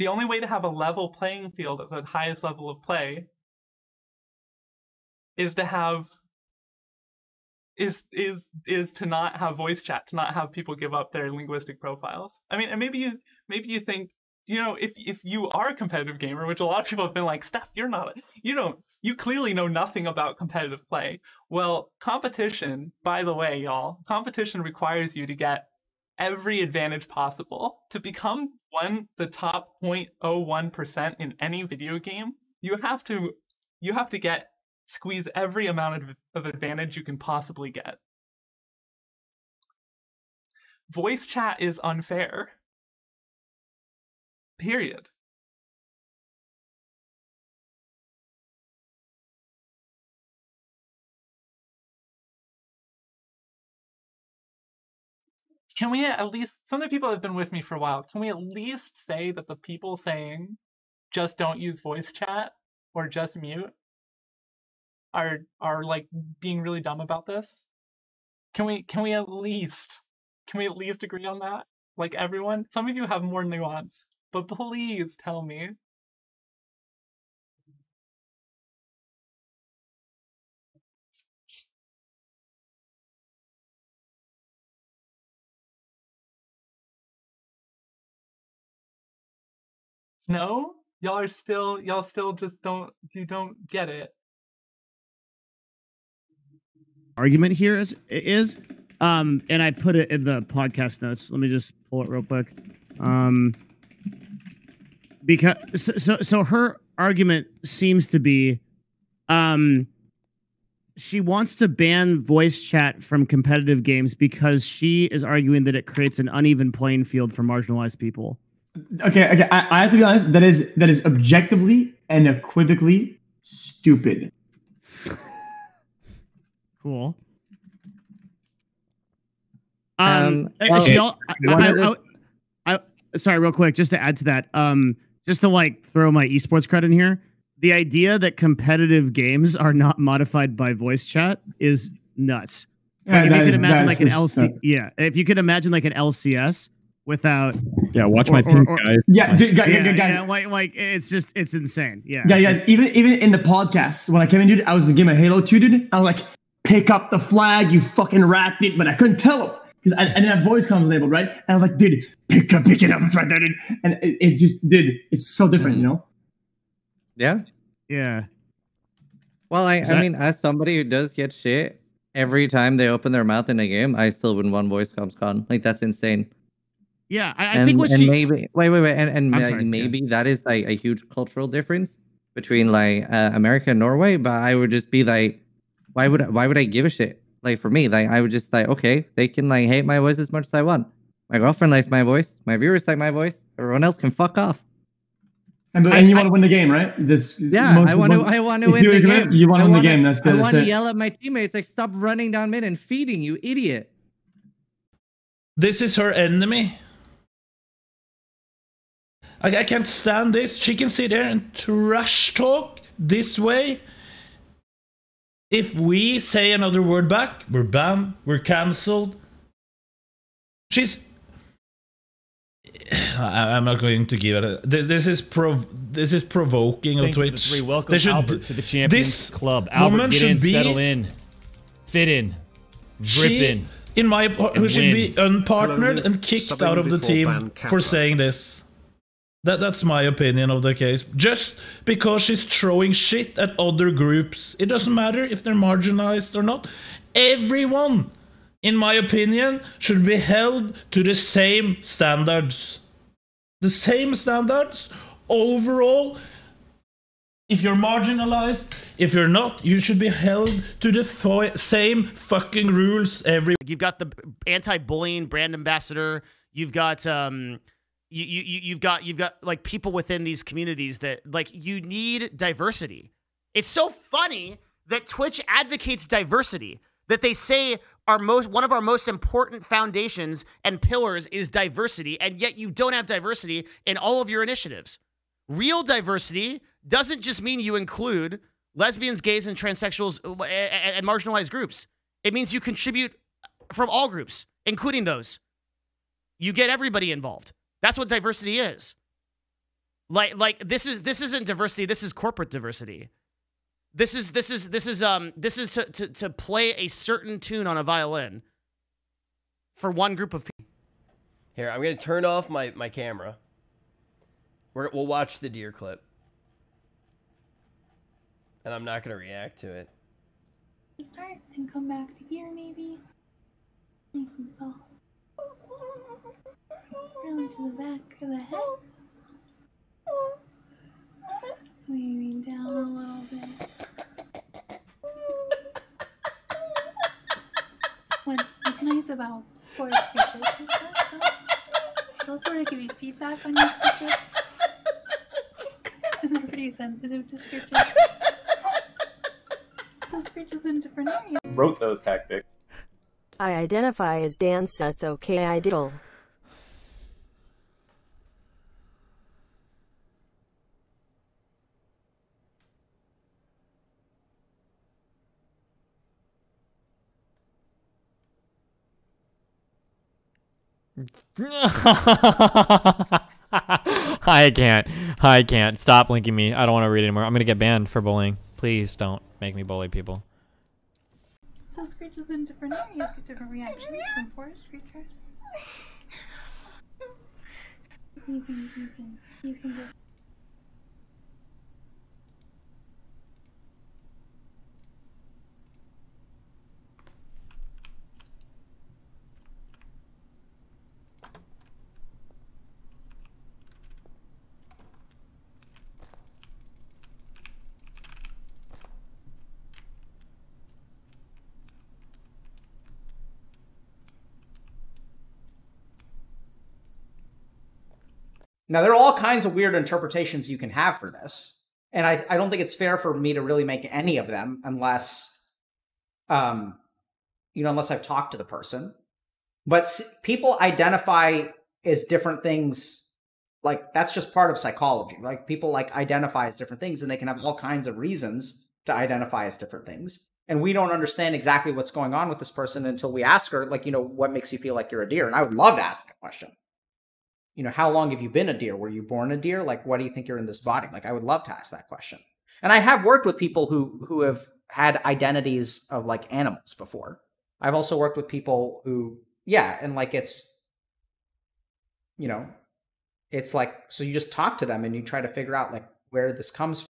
the only way to have a level playing field at the highest level of play is to have is is is to not have voice chat, to not have people give up their linguistic profiles. I mean, and maybe you maybe you think you know if if you are a competitive gamer, which a lot of people have been like, Steph, you're not. You don't. You clearly know nothing about competitive play. Well, competition, by the way, y'all, competition requires you to get every advantage possible to become one the top 0.01% in any video game. You have to you have to get squeeze every amount of, of advantage you can possibly get. Voice chat is unfair. Period. Can we at least, some of the people have been with me for a while, can we at least say that the people saying just don't use voice chat or just mute are are like being really dumb about this? Can we can we at least can we at least agree on that? Like everyone, some of you have more nuance, but please tell me. No? Y'all are still y'all still just don't you don't get it. argument here is is um and I put it in the podcast notes. Let me just pull it real quick. Um because so so, so her argument seems to be um she wants to ban voice chat from competitive games because she is arguing that it creates an uneven playing field for marginalized people. Okay, okay. I, I have to be honest. That is that is objectively and equivocally stupid. Cool. Um, Um, well, she I, I- I- I- sorry, real quick, just to add to that, um, just to like throw my esports credit in here, the idea that competitive games are not modified by voice chat is nuts. Like, if you could is- imagine like an LC, yeah, if you could imagine like an LCS without, Yeah, watch Or- my or- pins, or- guys. Yeah, dude, guys, yeah, guys, yeah, like, like it's just it's insane. Yeah, Yeah, guys, even even in the podcast, when I came in, dude, I was in the game of Halo 2, dude. I was like, pick up the flag, you fucking rat, dude. But I couldn't tell him because I, I didn't have voice comms enabled, right? And I was like, dude, pick up, pick it up, it's right there, dude. And it, it just did. It's so different, you mm. know? Yeah. yeah. Well, I, Is I mean, as somebody who does get shit every time they open their mouth in a game, I still win one voice comms con. Like that's insane. Yeah, I, I and, think what and she maybe wait, wait, wait, and, and I'm uh, sorry, yeah. maybe that is like a huge cultural difference between like uh, America and Norway. But I would just be like, why would I, why would I give a shit? Like for me, like I would just like, okay, they can like hate my voice as much as I want. My girlfriend likes my voice. My viewers like my voice. Everyone else can fuck off. And, but, I- and you I- want to win the game, right? That's Yeah, most- I want to. I want to win the game. you wanna win the wanna- game, that's good, I want to yell at my teammates like, "Stop running down mid and feeding, you idiot!" This is her enemy. I, I can't stand this. She can sit there and trash talk this way. If we say another word back, we're banned, we're cancelled. She's. I, I'm not going to give it. A, this is prov- This is provoking of Thank you for the Twitch. three. Welcome They should- Albert to the Champions this Club. woman Albert, get should in, be- settle in, fit in, drip She- in. in my who and should be win. unpartnered and kicked out of the team for saying this. That that's my opinion of the case. Just because she's throwing shit at other groups, it doesn't matter if they're marginalized or not. Everyone, in my opinion, should be held to the same standards. The same standards overall. If you're marginalized, if you're not, you should be held to the fo- same fucking rules every You've got the anti-bullying brand ambassador. You've got um, you you you- you've got you've got like people within these communities that like you need diversity. It's so funny that Twitch advocates diversity. That they say our most one of our most important foundations and pillars is diversity, and yet you don't have diversity in all of your initiatives. Real diversity doesn't just mean you include lesbians, gays, and transsexuals uh, and marginalized groups. It means you contribute from all groups, including those. You get everybody involved. That's what diversity is. Like like this is this isn't diversity. This is corporate diversity. This is this is this is um this is to to, to play a certain tune on a violin for one group of people. Here, I'm gonna turn off my my camera. We're, we'll watch the deer clip, and I'm not gonna react to it. Start and come back to here, maybe. Nice and soft. Round to the back of the head. Maybe down a little bit. What's nice about forest creatures is that they'll, they'll sort of give you feedback on your scritches. and they're pretty sensitive to scritches. So scritches in different areas. Wrote those tactics. I identify as dance, that's okay, I diddle. I can't. I can't. Stop linking me. I don't want to read anymore. I'm gonna get banned for bullying. Please don't make me bully people. So scritches in different areas get different reactions from forest creatures. You can, you can, you can Now, there are all kinds of weird interpretations you can have for this. And I, I don't think it's fair for me to really make any of them unless, um, you know, unless I've talked to the person. But people identify as different things. Like that's just part of psychology. Like people like identify as different things, and they can have all kinds of reasons to identify as different things. And we don't understand exactly what's going on with this person until we ask her, like, you know, what makes you feel like you're a deer? And I would love to ask that question you know, how long have you been a deer? Were you born a deer? Like, what do you think you're in this body? Like, I would love to ask that question. And I have worked with people who who have had identities of like animals before. I've also worked with people who, yeah, and like it's, you know, it's like so you just talk to them and you try to figure out like where this comes